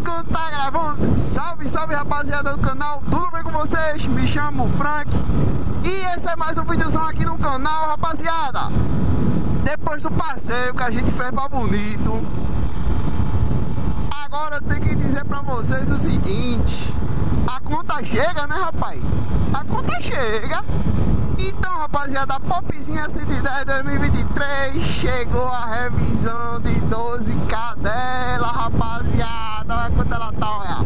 quando tá gravando. Salve, salve rapaziada do canal, tudo bem com vocês? Me chamo Frank e esse é mais um videozão aqui no canal, rapaziada. Depois do passeio que a gente fez pra Bonito, agora eu tenho que dizer pra vocês o seguinte: a conta chega, né, rapaz? A conta chega. Então, rapaziada, Popzinha 110 2023 chegou a revisão de 12k dela, rapaziada. Olha quanto ela tá, olha.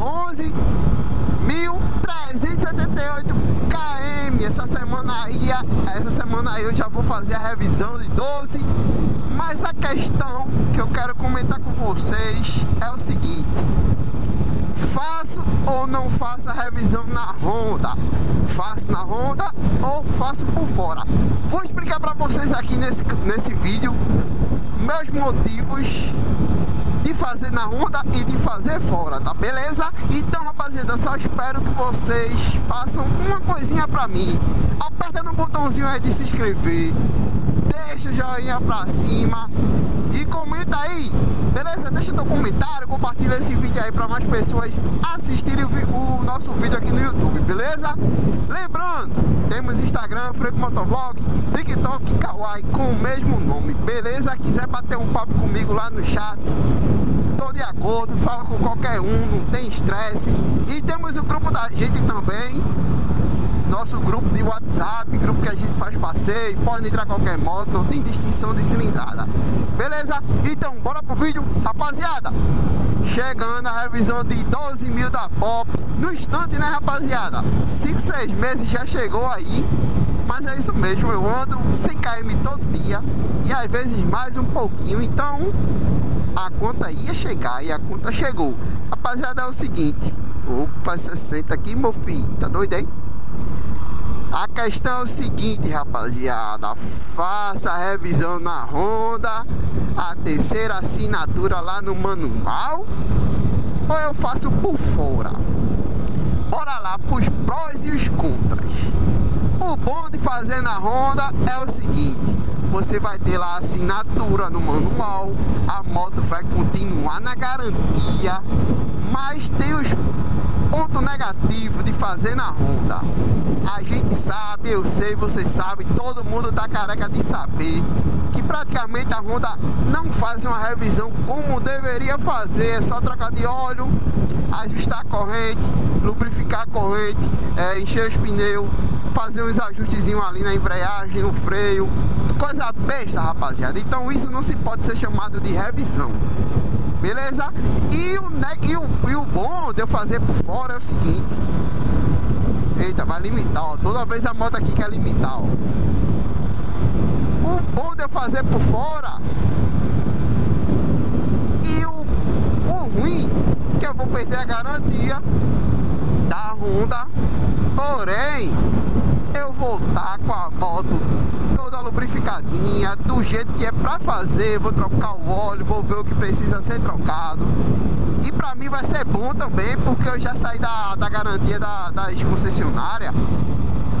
11.378 km. Essa semana aí, essa semana aí eu já vou fazer a revisão de 12. Mas a questão que eu quero comentar com vocês é o seguinte ou não faço a revisão na Honda? Faço na Honda ou faço por fora? Vou explicar para vocês aqui nesse, nesse vídeo meus motivos de fazer na Honda e de fazer fora, tá beleza? Então, rapaziada, só espero que vocês façam uma coisinha pra mim. Aperta no botãozinho aí de se inscrever, deixa o joinha pra cima e comenta aí, beleza? Deixa teu comentário, compartilha esse vídeo aí pra mais pessoas assistirem o, nosso vídeo aqui no YouTube, beleza? Lembrando, temos Instagram, Freco Motovlog, TikTok, Kawaii com o mesmo nome, beleza? Quiser bater um papo comigo lá no chat, tô de acordo, fala com qualquer um, não tem estresse. E temos o grupo da gente também, nosso grupo de WhatsApp, grupo que a gente faz passeio, pode entrar qualquer moto, não tem distinção de cilindrada. Beleza? Então, bora pro vídeo, rapaziada. Chegando a revisão de 12 mil da Pop. No instante, né, rapaziada? 5, 6 meses já chegou aí. Mas é isso mesmo, eu ando 100 km todo dia e às vezes mais um pouquinho. Então, a conta ia chegar e a conta chegou. Rapaziada, é o seguinte. Opa, 60 aqui, meu filho. Tá doido aí? A questão é o seguinte, rapaziada. Faça a revisão na Honda, a terceira assinatura lá no manual, ou eu faço por fora. Bora lá pros prós e os contras. O bom de fazer na Honda é o seguinte: você vai ter lá a assinatura no manual, a moto vai continuar na garantia, mas tem os negativo de fazer na Honda. A gente sabe, eu sei, vocês sabem, todo mundo tá careca de saber que praticamente a Honda não faz uma revisão como deveria fazer, é só trocar de óleo, ajustar a corrente, lubrificar a corrente, é, encher os pneus, fazer uns ajustezinhos ali na embreagem, no freio, coisa besta, rapaziada. Então isso não se pode ser chamado de revisão beleza? E o, e, o, e o bom de eu fazer por fora é o seguinte. Eita, vai limitar, ó. Toda vez a moto aqui quer limitar, ó. O bom de eu fazer por fora e o, ruim que eu vou perder a garantia da Honda. Porém, eu voltar com a moto toda lubrificadinha, do jeito que é pra fazer, vou trocar o óleo, vou ver o que precisa ser trocado. E pra mim vai ser bom também, porque eu já saí da, da garantia da, das concessionárias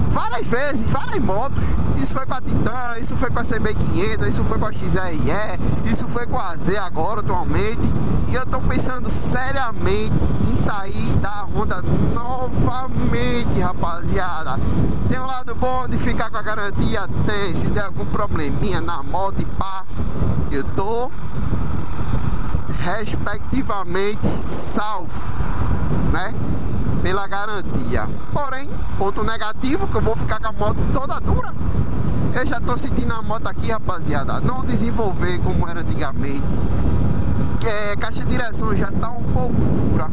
várias vezes, várias motos. Isso foi com a Titan, isso foi com a CB500, isso foi com a XRE, isso foi com a Z agora atualmente. Eu tô pensando seriamente em sair da Honda novamente, rapaziada. Tem um lado bom de ficar com a garantia, tem. Se der algum probleminha na moto e pá, eu tô respectivamente salvo, né? pela garantia. Porém, ponto negativo que eu vou ficar com a moto toda dura. Eu já tô sentindo a moto aqui, rapaziada, não desenvolver como era antigamente. Que é, caixa de direção já tá um pouco dura.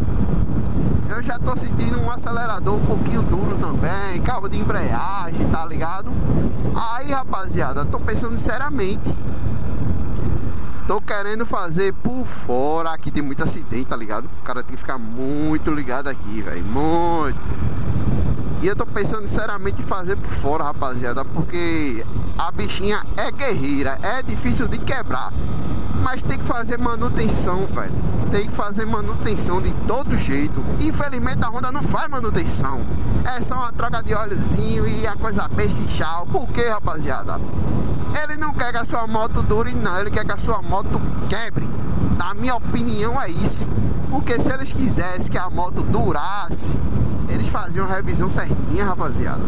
Eu já tô sentindo um acelerador um pouquinho duro também, cabo de embreagem, tá ligado? Aí, rapaziada, tô pensando seriamente Tô querendo fazer por fora. Aqui tem muito acidente, tá ligado? O cara tem que ficar muito ligado aqui, velho. Muito. E eu tô pensando sinceramente em fazer por fora, rapaziada. Porque a bichinha é guerreira. É difícil de quebrar. Mas tem que fazer manutenção, velho. Tem que fazer manutenção de todo jeito. Infelizmente a Honda não faz manutenção. É só uma troca de óleozinho e a coisa besta e tchau. Por quê, rapaziada? Ele não quer que a sua moto dure, não. Ele quer que a sua moto quebre. Na minha opinião é isso. Porque se eles quisessem que a moto durasse, eles faziam revisão certinha, rapaziada.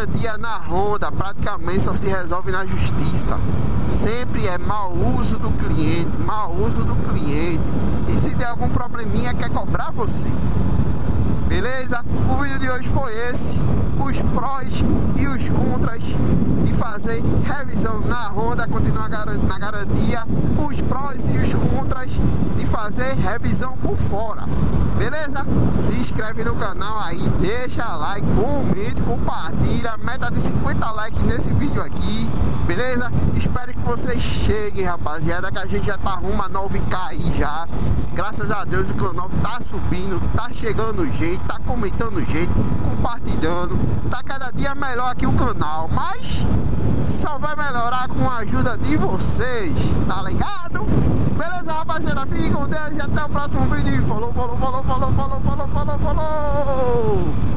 Garantia na Honda praticamente só se resolve na justiça. Sempre é mau uso do cliente, mau uso do cliente. E se der algum probleminha, quer cobrar você. Beleza? O vídeo de hoje foi esse: os prós e os contras de fazer revisão na Honda, continuar na garantia, os prós e os contras de fazer revisão por fora. Beleza? Se inscreve no canal aí, deixa like, comente, compartilha, meta de 50 likes nesse vídeo aqui, beleza? Espero que vocês cheguem, rapaziada, que a gente já tá rumo a 9k aí já. Graças a Deus o canal tá subindo, tá chegando gente, tá comentando gente, compartilhando. Tá cada dia melhor aqui o canal, mas só vai melhorar com a ajuda de vocês, tá ligado? Beleza, rapaziada? Fiquem com Deus e até o próximo vídeo. Falou, falou, falou, falou, falou, falou, falou, falou.